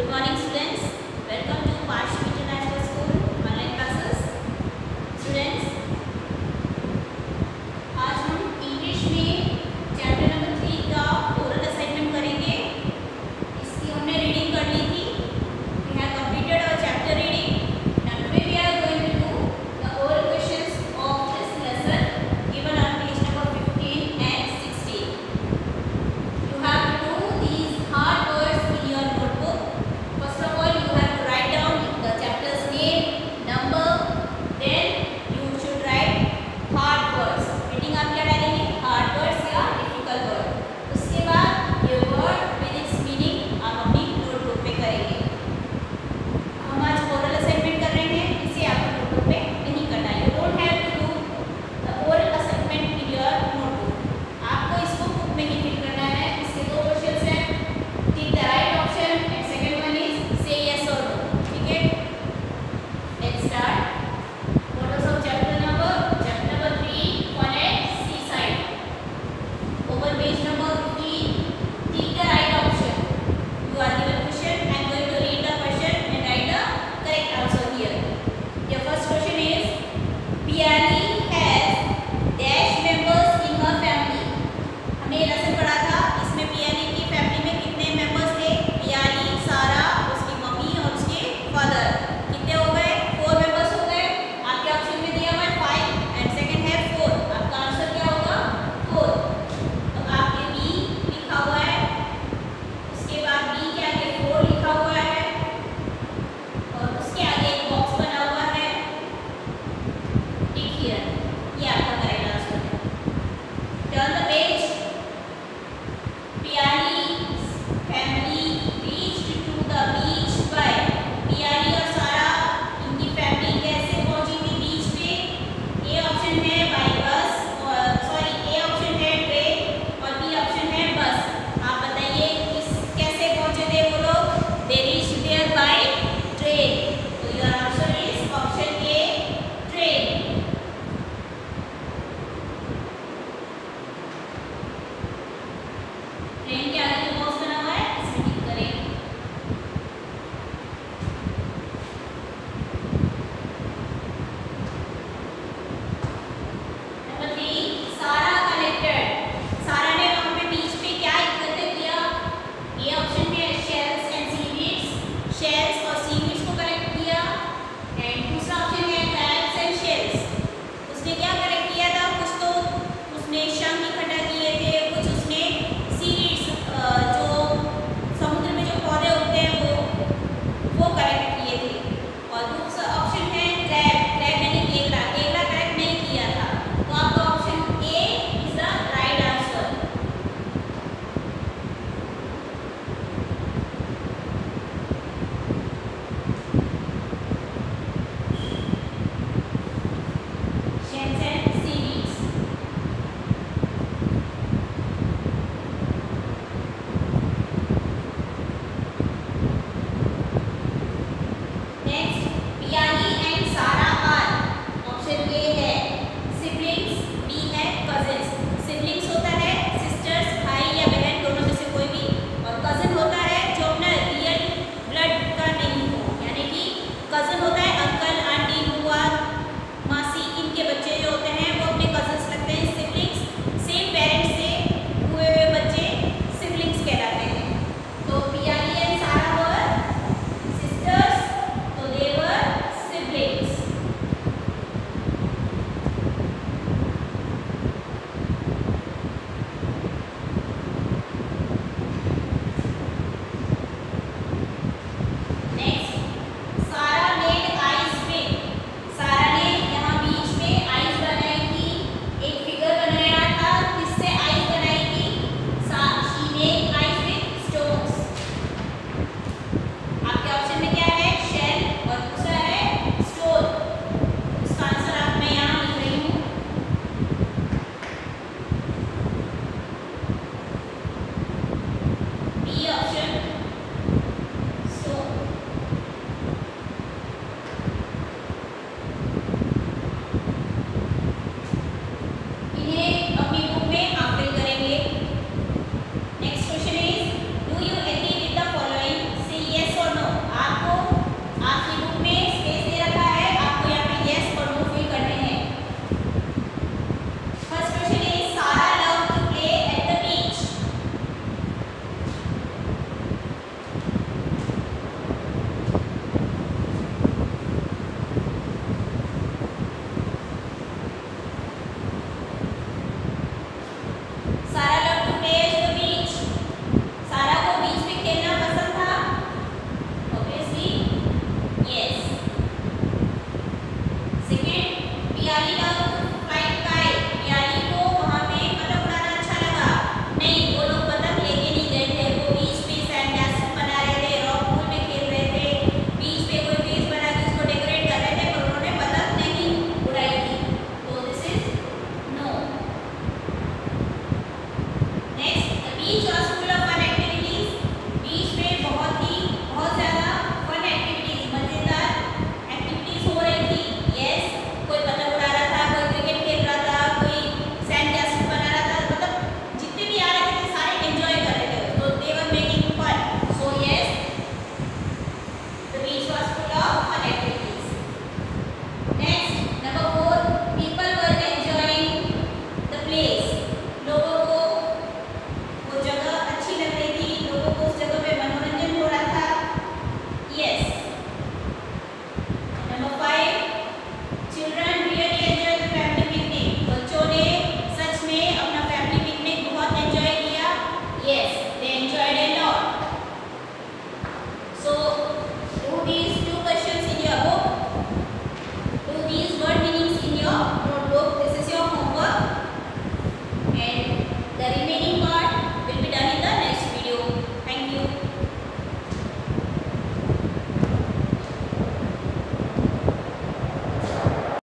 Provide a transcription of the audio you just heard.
Good morning students. Welcome